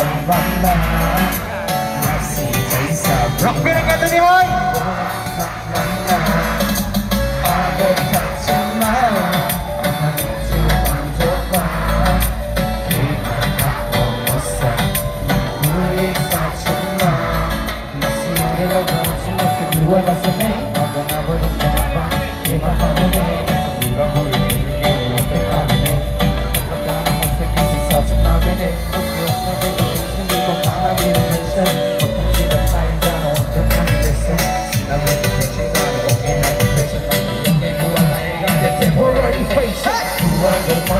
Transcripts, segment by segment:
from my Thank.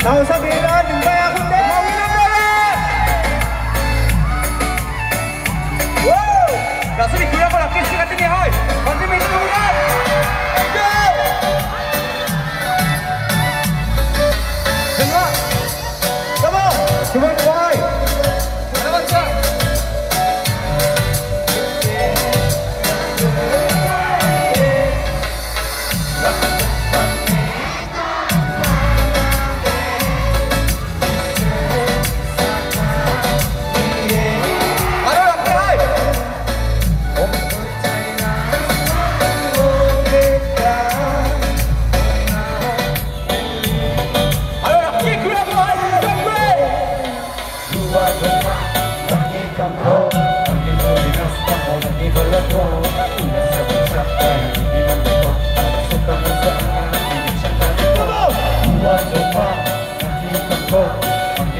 Gak sedih, gue yang pernah kisih katanya, hoi! Konti minta dulu.